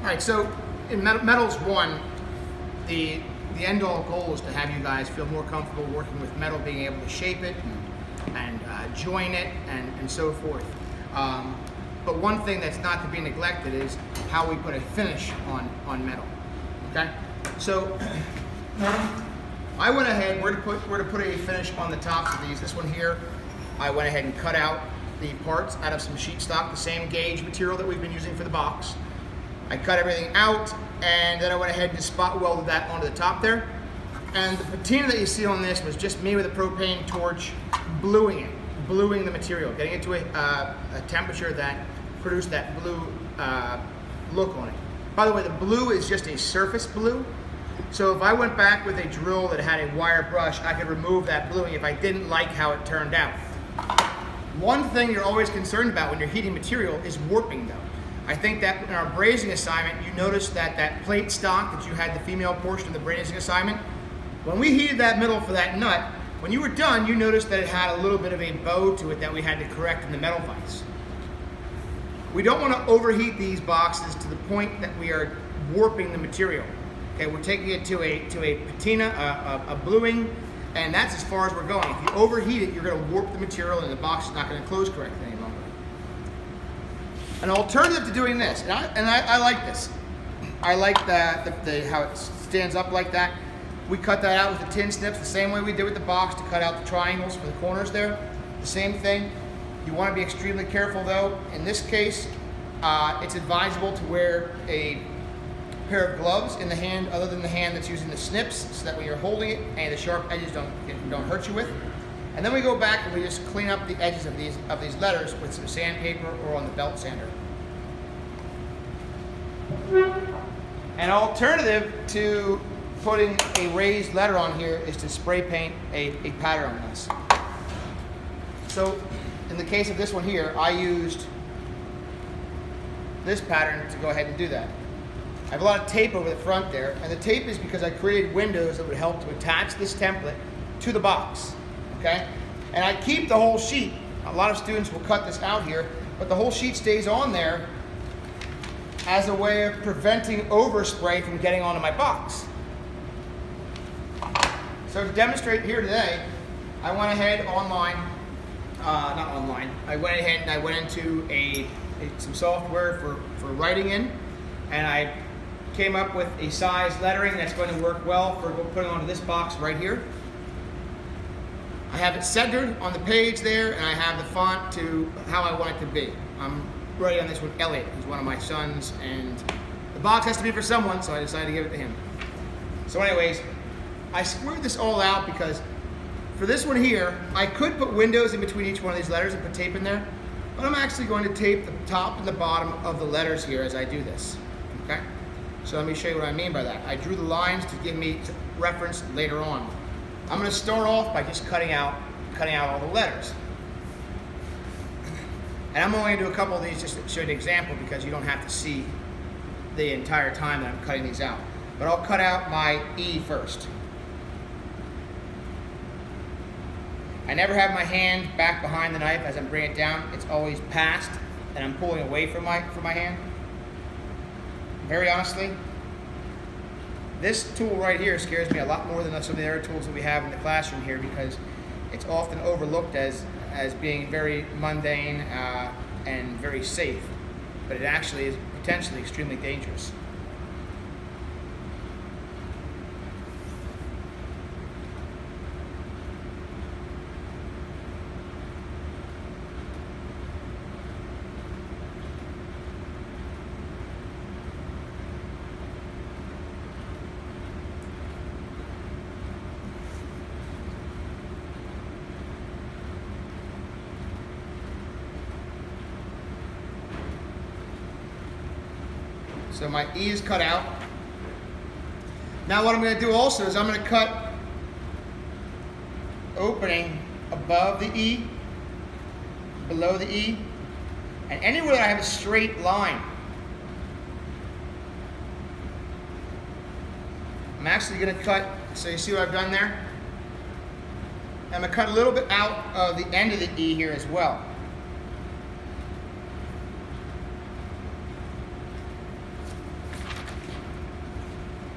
All right, so in Metals One, the the end all goal is to have you guys feel more comfortable working with metal, being able to shape it and, and uh, join it and, and so forth. Um, but one thing that's not to be neglected is how we put a finish on, on metal. Okay? So I went ahead, we're to put we're to put a finish on the tops of these. This one here, I went ahead and cut out the parts out of some sheet stock, the same gauge material that we've been using for the box. I cut everything out and then I went ahead and spot welded that onto the top there. And the patina that you see on this was just me with a propane torch bluing it, bluing the material, getting it to a, uh, a temperature that produced that blue uh, look on it. By the way, the blue is just a surface blue. So if I went back with a drill that had a wire brush, I could remove that bluing if I didn't like how it turned out. One thing you're always concerned about when you're heating material is warping though. I think that in our brazing assignment, you noticed that that plate stock that you had the female portion of the brazing assignment, when we heated that middle for that nut, when you were done, you noticed that it had a little bit of a bow to it that we had to correct in the metal vise. We don't want to overheat these boxes to the point that we are warping the material. Okay, we're taking it to a to a patina, a, a, a bluing, and that's as far as we're going. If you overheat it, you're going to warp the material and the box is not going to close correctly. An alternative to doing this, and I, and I, I like this. I like the, the, the, how it stands up like that. We cut that out with the tin snips the same way we did with the box to cut out the triangles for the corners there. The same thing. You want to be extremely careful though. In this case, uh, it's advisable to wear a pair of gloves in the hand other than the hand that's using the snips so that when you're holding it and the sharp edges don't, don't hurt you with. And then we go back and we just clean up the edges of these, of these letters with some sandpaper or on the belt sander. An alternative to putting a raised letter on here is to spray paint a, a pattern on this. So in the case of this one here, I used this pattern to go ahead and do that. I have a lot of tape over the front there, and the tape is because I created windows that would help to attach this template to the box okay? And I keep the whole sheet. A lot of students will cut this out here, but the whole sheet stays on there as a way of preventing overspray from getting onto my box. So to demonstrate here today, I went ahead online, uh, not online, I went ahead and I went into a, a, some software for, for writing in, and I came up with a size lettering that's going to work well for putting onto this box right here. I have it centered on the page there, and I have the font to how I want it to be. I'm writing on this with Elliot, who's one of my sons, and the box has to be for someone, so I decided to give it to him. So anyways, I squared this all out because for this one here, I could put windows in between each one of these letters and put tape in there, but I'm actually going to tape the top and the bottom of the letters here as I do this, okay? So let me show you what I mean by that. I drew the lines to give me reference later on. I'm going to start off by just cutting out, cutting out all the letters. And I'm only going to do a couple of these just to show an example because you don't have to see the entire time that I'm cutting these out. But I'll cut out my E first. I never have my hand back behind the knife as I'm bringing it down. It's always past and I'm pulling away from my, from my hand. Very honestly, this tool right here scares me a lot more than some of the other tools that we have in the classroom here because it's often overlooked as, as being very mundane uh, and very safe, but it actually is potentially extremely dangerous. So my E is cut out. Now what I'm going to do also is I'm going to cut opening above the E, below the E, and anywhere that I have a straight line. I'm actually going to cut, so you see what I've done there? I'm going to cut a little bit out of the end of the E here as well.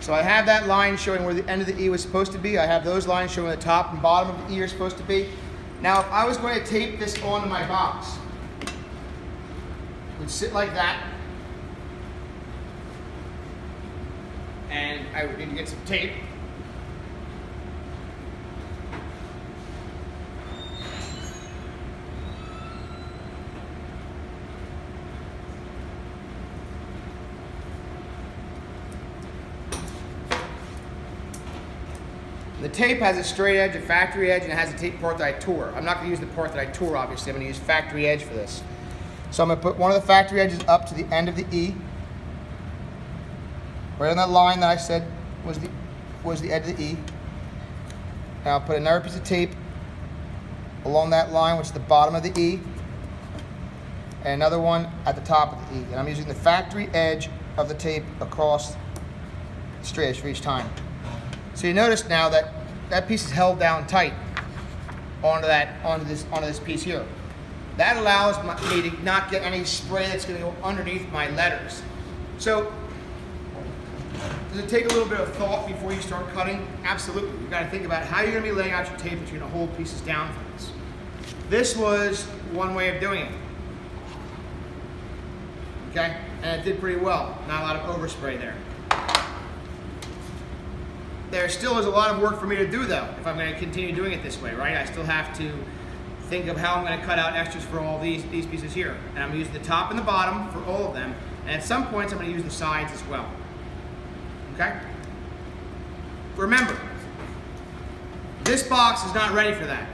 So I have that line showing where the end of the E was supposed to be. I have those lines showing the top and bottom of the E are supposed to be. Now, if I was going to tape this onto my box, it would sit like that. And I would need to get some tape. The tape has a straight edge, a factory edge, and it has a tape part that I tore. I'm not going to use the part that I tore, obviously. I'm going to use factory edge for this. So I'm going to put one of the factory edges up to the end of the E. Right on that line that I said was the, was the edge of the E. Now I'll put another piece of tape along that line, which is the bottom of the E. And another one at the top of the E. And I'm using the factory edge of the tape across straight edge for each time. So you notice now that that piece is held down tight onto that onto this onto this piece here. That allows my, me to not get any spray that's going to go underneath my letters. So does it take a little bit of thought before you start cutting? Absolutely. You've got to think about how you're going to be laying out your tape that you're going to hold pieces down for this. This was one way of doing it. Okay? And it did pretty well. Not a lot of overspray there. There still is a lot of work for me to do though, if I'm going to continue doing it this way, right? I still have to think of how I'm going to cut out extras for all these, these pieces here. And I'm going to use the top and the bottom for all of them. And at some points I'm going to use the sides as well. Okay? Remember, this box is not ready for that.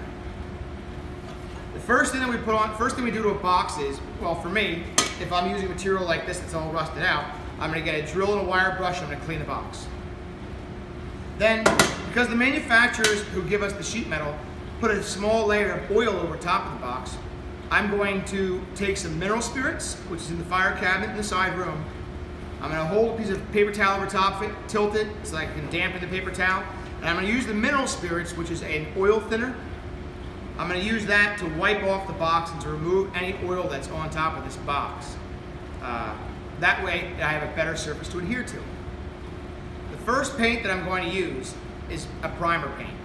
The first thing that we put on, first thing we do to a box is, well for me, if I'm using material like this that's all rusted out, I'm going to get a drill and a wire brush and I'm going to clean the box. Then, because the manufacturers who give us the sheet metal put a small layer of oil over top of the box, I'm going to take some mineral spirits, which is in the fire cabinet in the side room. I'm going to hold a piece of paper towel over top of it, tilt it so I can dampen the paper towel. And I'm going to use the mineral spirits, which is an oil thinner. I'm going to use that to wipe off the box and to remove any oil that's on top of this box. Uh, that way I have a better surface to adhere to first paint that I'm going to use is a primer paint.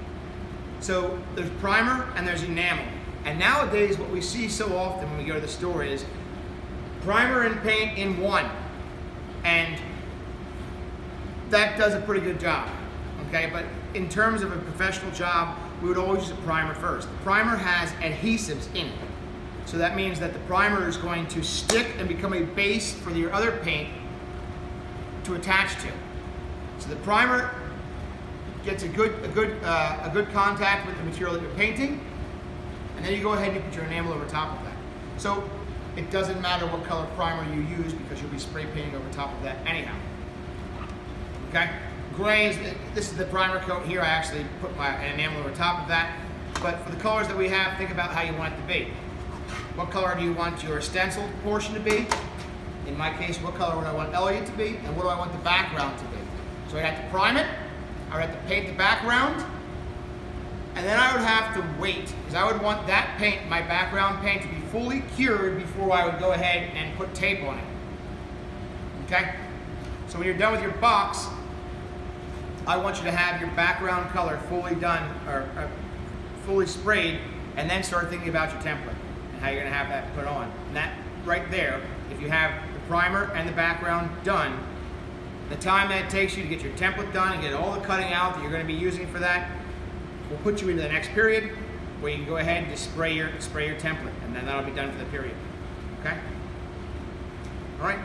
So there's primer and there's enamel. And nowadays what we see so often when we go to the store is primer and paint in one. And that does a pretty good job, okay? But in terms of a professional job, we would always use a primer first. The primer has adhesives in it. So that means that the primer is going to stick and become a base for your other paint to attach to. So the primer gets a good, a good, uh, a good contact with the material that you're painting, and then you go ahead and you put your enamel over top of that. So it doesn't matter what color primer you use because you'll be spray painting over top of that anyhow. Okay? Gray is, this is the primer coat here. I actually put my enamel over top of that. But for the colors that we have, think about how you want it to be. What color do you want your stencil portion to be? In my case, what color would I want Elliot to be? And what do I want the background to be? So I'd have to prime it, I would have to paint the background, and then I would have to wait, because I would want that paint, my background paint, to be fully cured before I would go ahead and put tape on it. Okay? So when you're done with your box, I want you to have your background color fully done, or, fully sprayed, and then start thinking about your template and how you're gonna have that put on. And that right there, if you have the primer and the background done, the time that takes you to get your template done and get all the cutting out that you're going to be using for that we'll put you into the next period where you can go ahead and just spray your, spray your template and then that'll be done for the period. Okay? All right?